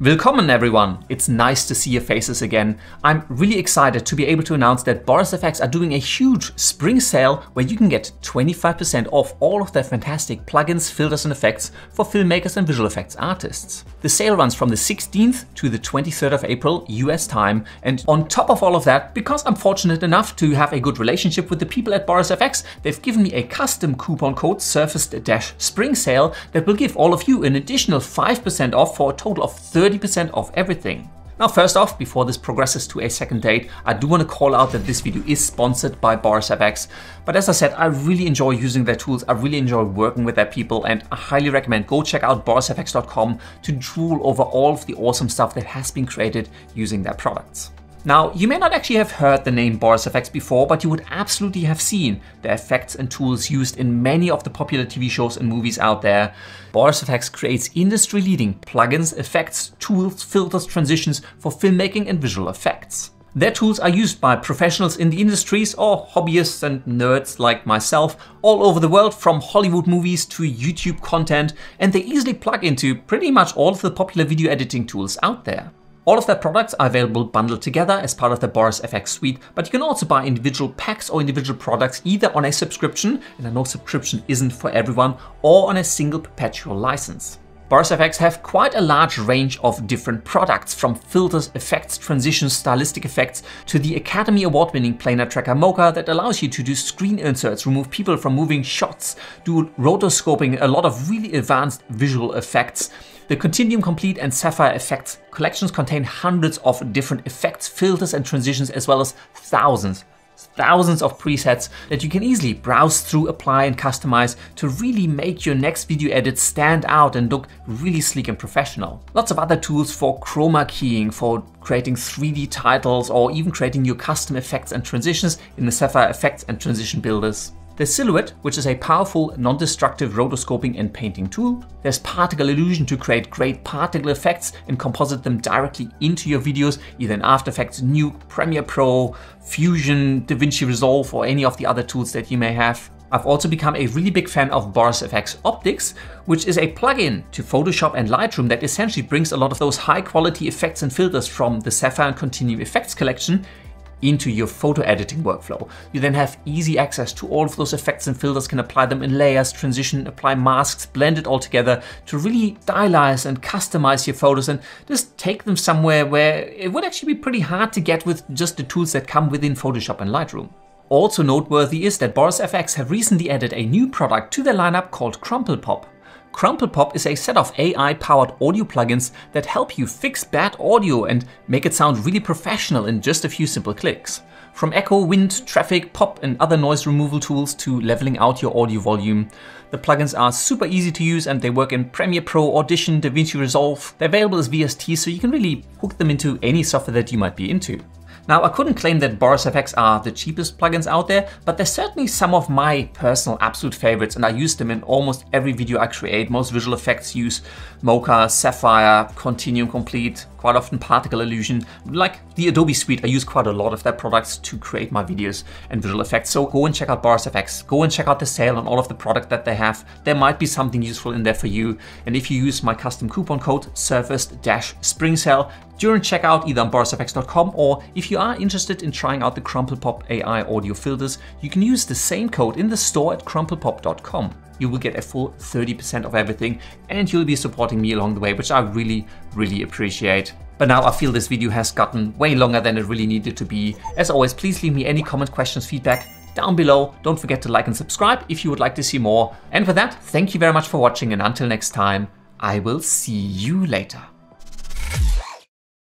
Willkommen everyone! It's nice to see your faces again. I'm really excited to be able to announce that Boris FX are doing a huge spring sale where you can get 25% off all of their fantastic plugins, filters and effects for filmmakers and visual effects artists. The sale runs from the 16th to the 23rd of April US time and on top of all of that, because I'm fortunate enough to have a good relationship with the people at Boris FX, they've given me a custom coupon code Surfaced-Spring Sale that will give all of you an additional 5% off for a total of 30 30% off everything. Now first off, before this progresses to a second date, I do want to call out that this video is sponsored by Boris FX. But as I said, I really enjoy using their tools, I really enjoy working with their people, and I highly recommend go check out borisfx.com to drool over all of the awesome stuff that has been created using their products. Now, you may not actually have heard the name Boris FX before, but you would absolutely have seen the effects and tools used in many of the popular TV shows and movies out there. Boris FX creates industry-leading plugins, effects, tools, filters, transitions for filmmaking and visual effects. Their tools are used by professionals in the industries or hobbyists and nerds like myself all over the world from Hollywood movies to YouTube content and they easily plug into pretty much all of the popular video editing tools out there. All of their products are available bundled together as part of the Boris FX suite, but you can also buy individual packs or individual products either on a subscription, and I know subscription isn't for everyone, or on a single perpetual license. Boris FX have quite a large range of different products, from filters, effects, transitions, stylistic effects, to the Academy Award-winning planar tracker Mocha that allows you to do screen inserts, remove people from moving shots, do rotoscoping, a lot of really advanced visual effects, the Continuum Complete and Sapphire Effects collections contain hundreds of different effects, filters and transitions as well as thousands thousands of presets that you can easily browse through, apply and customize to really make your next video edit stand out and look really sleek and professional. Lots of other tools for chroma keying, for creating 3D titles or even creating your custom effects and transitions in the Sapphire Effects and Transition Builders. There's Silhouette, which is a powerful non-destructive rotoscoping and painting tool. There's Particle Illusion to create great particle effects and composite them directly into your videos, either in After Effects, Nuke, Premiere Pro, Fusion, DaVinci Resolve, or any of the other tools that you may have. I've also become a really big fan of Boris FX Optics, which is a plugin to Photoshop and Lightroom that essentially brings a lot of those high quality effects and filters from the Sapphire and Continuum Effects collection into your photo editing workflow. You then have easy access to all of those effects and filters, can apply them in layers, transition, apply masks, blend it all together to really stylize and customize your photos and just take them somewhere where it would actually be pretty hard to get with just the tools that come within Photoshop and Lightroom. Also noteworthy is that Boris FX have recently added a new product to their lineup called CrumplePop. CrumplePop is a set of AI-powered audio plugins that help you fix bad audio and make it sound really professional in just a few simple clicks. From echo, wind, traffic, pop and other noise removal tools to leveling out your audio volume. The plugins are super easy to use and they work in Premiere Pro, Audition, DaVinci Resolve. They're available as VST so you can really hook them into any software that you might be into. Now, I couldn't claim that Boris FX are the cheapest plugins out there, but they're certainly some of my personal absolute favorites, and I use them in almost every video I create. Most visual effects use Mocha, Sapphire, Continuum Complete, quite often Particle Illusion. Like the Adobe Suite, I use quite a lot of their products to create my videos and visual effects. So go and check out Boris FX. Go and check out the sale on all of the product that they have. There might be something useful in there for you. And if you use my custom coupon code, Surfaced-Spring Sale, during checkout either on borisfx.com or if you are interested in trying out the CrumplePop AI audio filters, you can use the same code in the store at crumplepop.com. You will get a full 30% of everything and you'll be supporting me along the way, which I really, really appreciate. But now I feel this video has gotten way longer than it really needed to be. As always, please leave me any comment, questions, feedback down below. Don't forget to like and subscribe if you would like to see more. And with that, thank you very much for watching and until next time, I will see you later.